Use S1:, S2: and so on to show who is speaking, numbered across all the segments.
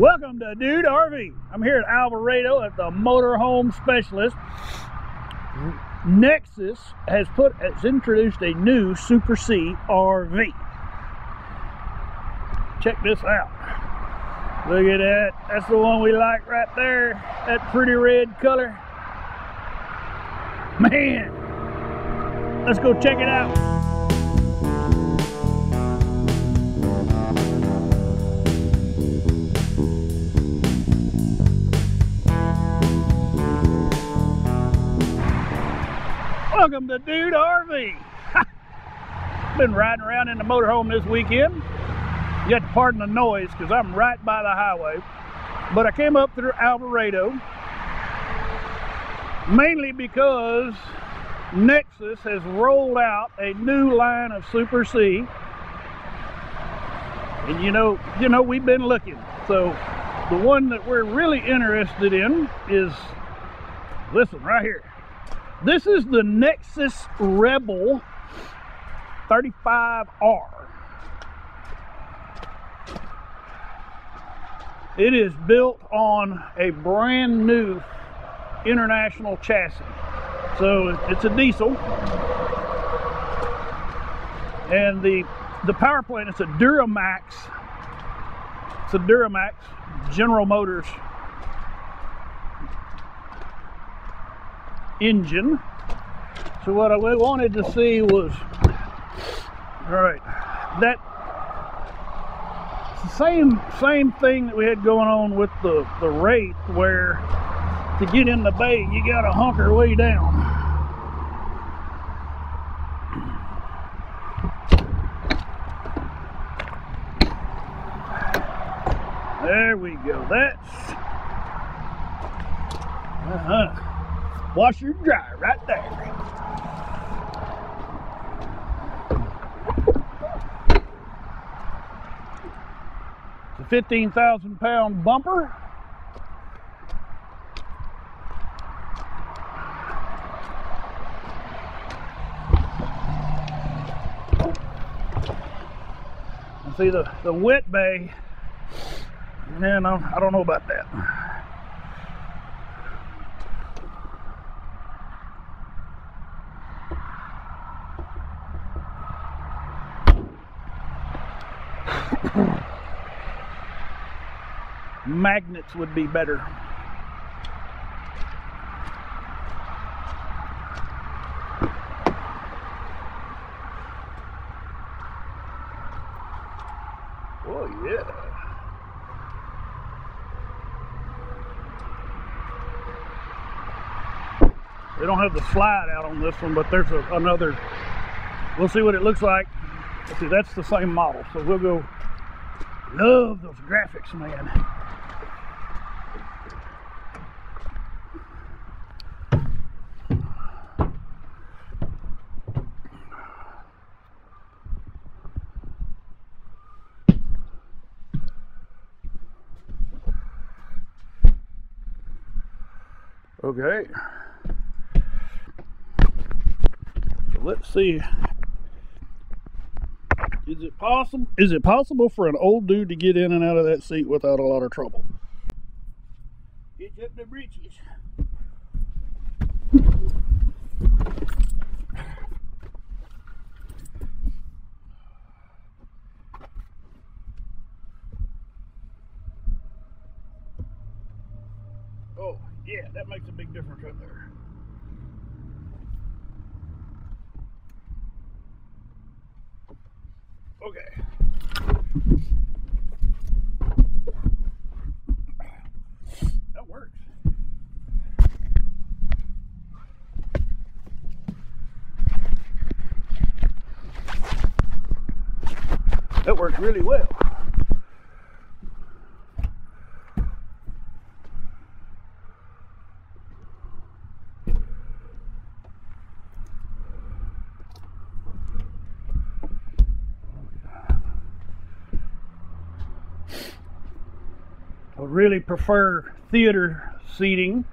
S1: Welcome to Dude RV. I'm here at Alvarado at the Motorhome Specialist. Nexus has put has introduced a new Super C RV. Check this out. Look at that. That's the one we like right there. That pretty red color. Man, let's go check it out. Welcome to Dude RV. Been riding around in the motorhome this weekend. You have to pardon the noise because I'm right by the highway. But I came up through Alvarado mainly because Nexus has rolled out a new line of Super C. And you know, you know, we've been looking. So the one that we're really interested in is listen right here. This is the Nexus Rebel 35R. It is built on a brand new international chassis. So it's a diesel. And the the power plant is a Duramax. It's a Duramax General Motors engine. So what I wanted to see was, all right, that same same thing that we had going on with the the Wraith, where to get in the bay you got to hunker way down. There we go. That's uh-huh washer and dryer right there. It's a 15,000 pound bumper. see the, the wet bay, man, I don't know about that. Magnets would be better. Oh yeah. They don't have the slide out on this one, but there's a, another. We'll see what it looks like. See, that's the same model. So we'll go. Love those graphics, man. Okay. So let's see is it possible? Is it possible for an old dude to get in and out of that seat without a lot of trouble? Get up the britches. Oh, yeah, that makes a big difference right there. Okay. That works. That works really well. I really prefer theater seating.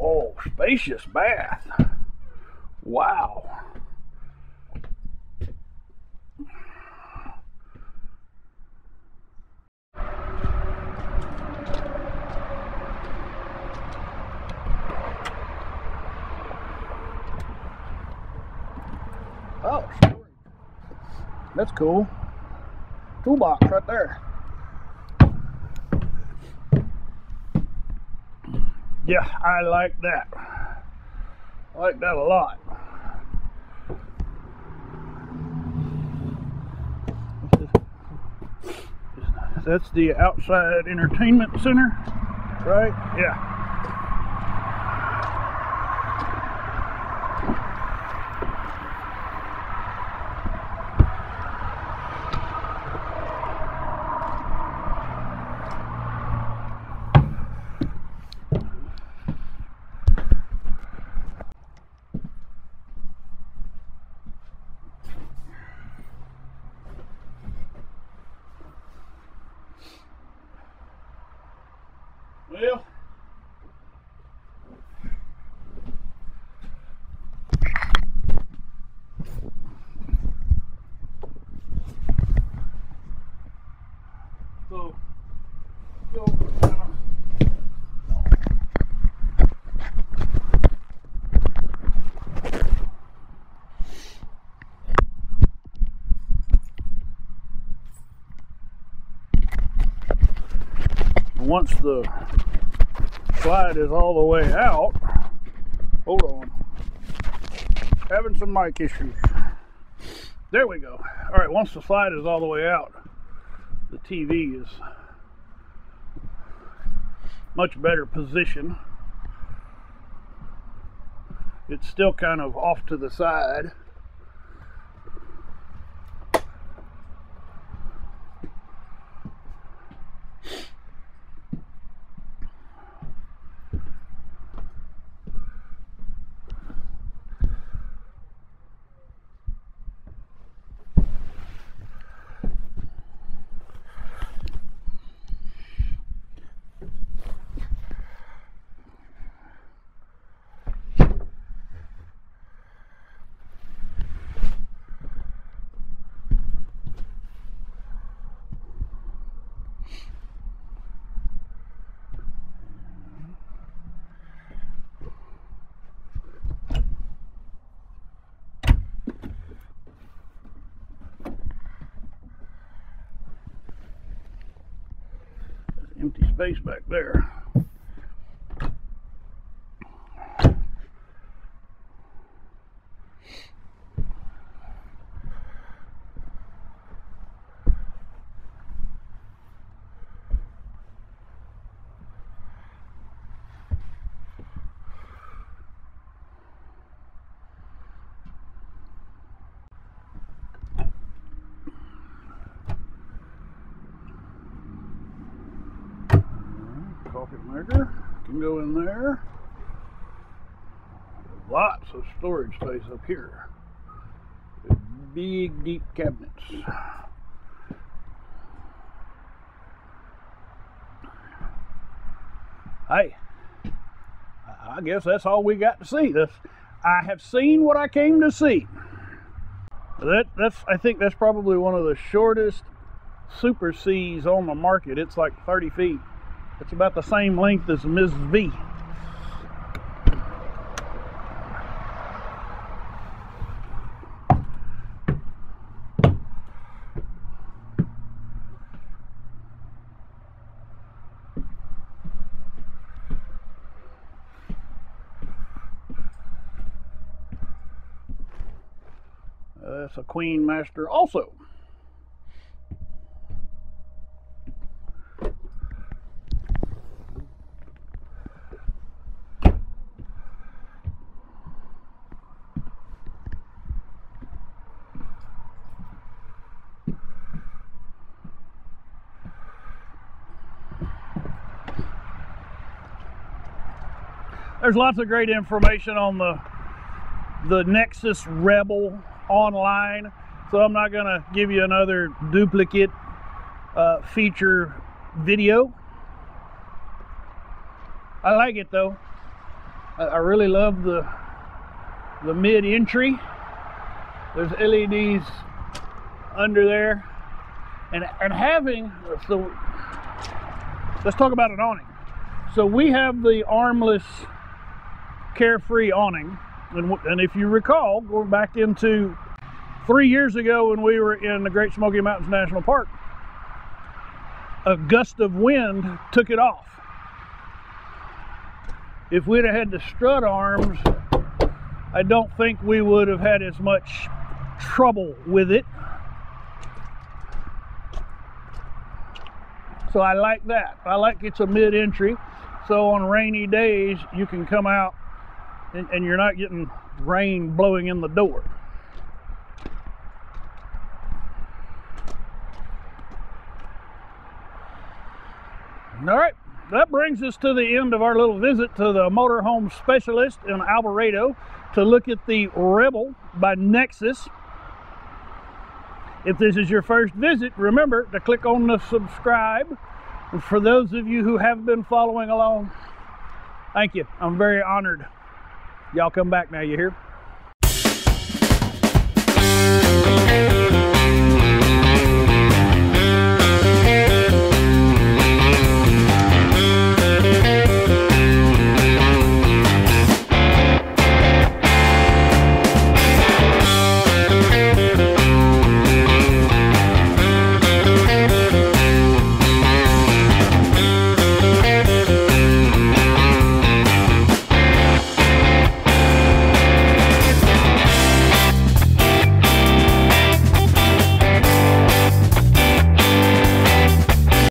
S1: Oh, spacious bath. Wow. Oh, that's cool. Toolbox right there. Yeah, I like that. I like that a lot. That's the outside entertainment center, right? Yeah. Once the slide is all the way out, hold on, having some mic issues. There we go. All right, once the slide is all the way out, the TV is much better position. It's still kind of off to the side. Empty space back there. Coffee maker can go in there. Lots of storage space up here. Big, deep cabinets. Hey, I guess that's all we got to see. That's, I have seen what I came to see. That that's I think that's probably one of the shortest Super Cs on the market. It's like 30 feet. It's about the same length as Mrs. V. That's a Queen Master also. There's lots of great information on the the Nexus Rebel online, so I'm not gonna give you another duplicate uh, feature video. I like it though. I, I really love the the mid entry. There's LEDs under there. And, and having, so let's talk about an awning. So we have the armless carefree awning. And, and if you recall, going back into three years ago when we were in the Great Smoky Mountains National Park, a gust of wind took it off. If we'd have had the strut arms, I don't think we would have had as much trouble with it. So I like that. I like it's a mid-entry. So on rainy days, you can come out and, and you're not getting rain blowing in the door. All right, that brings us to the end of our little visit to the motorhome specialist in Alvarado to look at the Rebel by Nexus. If this is your first visit, remember to click on the subscribe. For those of you who have been following along, thank you. I'm very honored. Y'all come back now, you hear?